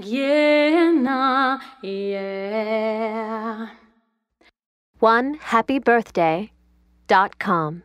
Yeah, nah, yeah. One happy birthday dot com.